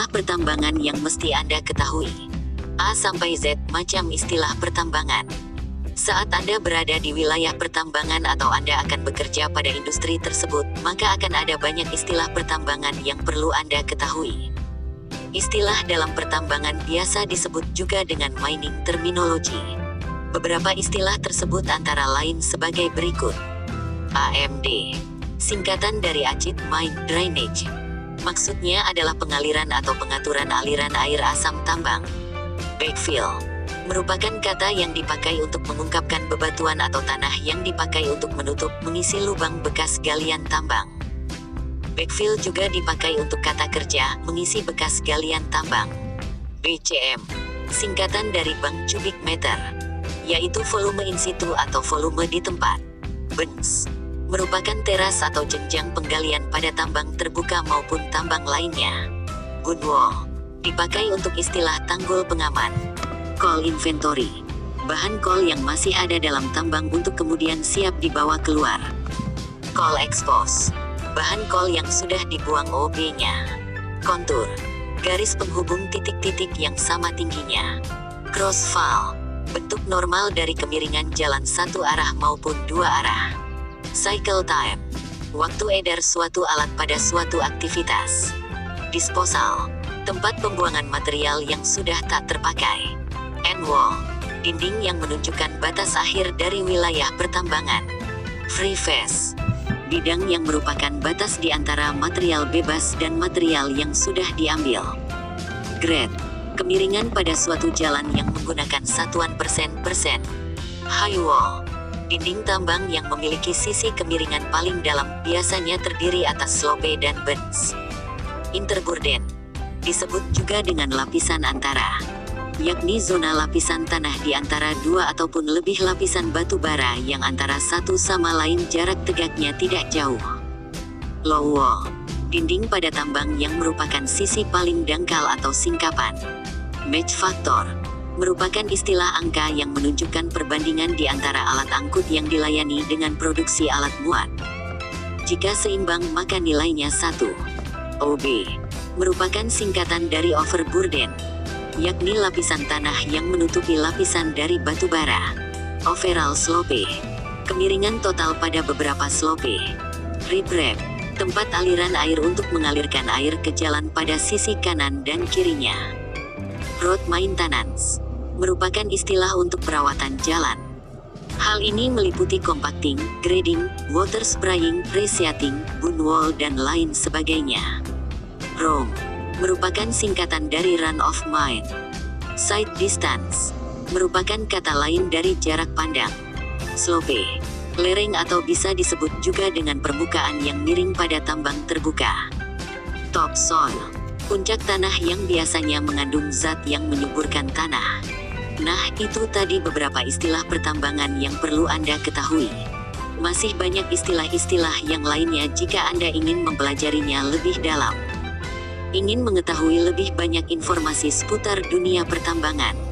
Istilah pertambangan yang mesti Anda ketahui. A sampai Z macam istilah pertambangan. Saat Anda berada di wilayah pertambangan atau Anda akan bekerja pada industri tersebut, maka akan ada banyak istilah pertambangan yang perlu Anda ketahui. Istilah dalam pertambangan biasa disebut juga dengan mining terminology. Beberapa istilah tersebut antara lain sebagai berikut. AMD, singkatan dari Acid Mine Drainage. Maksudnya adalah pengaliran atau pengaturan aliran air asam tambang. Backfill, merupakan kata yang dipakai untuk mengungkapkan bebatuan atau tanah yang dipakai untuk menutup mengisi lubang bekas galian tambang. Backfill juga dipakai untuk kata kerja mengisi bekas galian tambang. BCM, singkatan dari bank cubic meter, yaitu volume in situ atau volume di tempat. BENS, merupakan teras atau jenjang penggalian pada tambang terbuka maupun tambang lainnya. Gunwall dipakai untuk istilah tanggul pengaman. Coal inventory bahan coal yang masih ada dalam tambang untuk kemudian siap dibawa keluar. Coal expose bahan coal yang sudah dibuang OB-nya. Kontur garis penghubung titik-titik yang sama tingginya. Crossfall bentuk normal dari kemiringan jalan satu arah maupun dua arah. Cycle time. Waktu edar suatu alat pada suatu aktivitas. Disposal. Tempat pembuangan material yang sudah tak terpakai. End wall. Dinding yang menunjukkan batas akhir dari wilayah pertambangan. Free face. Bidang yang merupakan batas di antara material bebas dan material yang sudah diambil. Grade. Kemiringan pada suatu jalan yang menggunakan satuan persen-persen. High wall Dinding tambang yang memiliki sisi kemiringan paling dalam biasanya terdiri atas slope dan bends. Interburden disebut juga dengan lapisan antara, yakni zona lapisan tanah di antara dua ataupun lebih lapisan batu bara yang antara satu sama lain jarak tegaknya tidak jauh. Low wall, dinding pada tambang yang merupakan sisi paling dangkal atau singkapan. Match factor, merupakan istilah angka yang menunjukkan perbandingan di antara alat angkut yang dilayani dengan produksi alat muat. Jika seimbang maka nilainya 1. OB merupakan singkatan dari overburden, yakni lapisan tanah yang menutupi lapisan dari batu bara. Overall slope, kemiringan total pada beberapa slope. Riprap, tempat aliran air untuk mengalirkan air ke jalan pada sisi kanan dan kirinya. Road maintenance merupakan istilah untuk perawatan jalan. Hal ini meliputi compacting, grading, water spraying, reseating, bone wall dan lain sebagainya. ROM merupakan singkatan dari run of mine. Sight distance merupakan kata lain dari jarak pandang. Slope, lereng atau bisa disebut juga dengan permukaan yang miring pada tambang terbuka. Topsoil, puncak tanah yang biasanya mengandung zat yang menyuburkan tanah. Nah, itu tadi beberapa istilah pertambangan yang perlu Anda ketahui. Masih banyak istilah-istilah yang lainnya jika Anda ingin mempelajarinya lebih dalam. Ingin mengetahui lebih banyak informasi seputar dunia pertambangan?